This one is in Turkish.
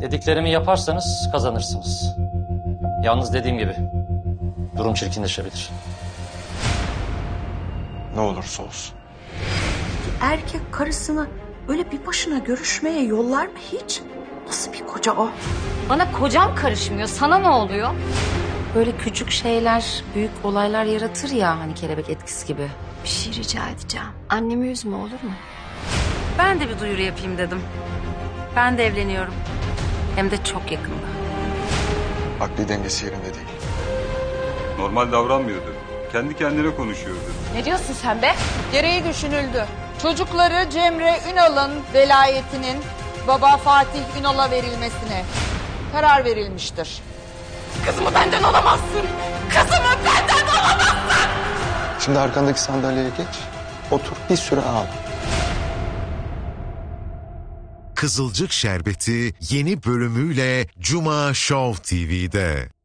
Dediklerimi yaparsanız kazanırsınız. Yalnız dediğim gibi durum çirkinleşebilir. Ne olursa olsun. Erkek karısını öyle bir başına görüşmeye yollar mı hiç? Nasıl bir koca o? Bana kocam karışmıyor. Sana ne oluyor? Böyle küçük şeyler büyük olaylar yaratır ya hani kelebek etkisi gibi. Bir şey rica edeceğim. Annemi üzme olur mu? Ben de bir duyuru yapayım dedim. Ben de evleniyorum. Hem de çok yakında. Akli dengesi yerinde değil. Normal davranmıyordu. Kendi kendine konuşuyordu. Ne diyorsun sen be? Gereği düşünüldü. Çocukları Cemre Ünal'ın velayetinin baba Fatih Ünal'a verilmesine karar verilmiştir. Kızımı benden alamazsın. Kızımı benden alamazsın. Şimdi arkandaki sandalyeye geç. Otur bir süre ağla. Kızılcık Şerbeti yeni bölümüyle Cuma Show TV'de.